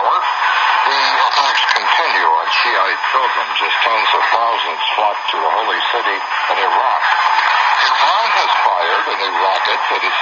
hour, the attacks continue on Shiite pilgrims as tens of thousands flock to the holy city in Iraq. Iran has fired a new rocket that is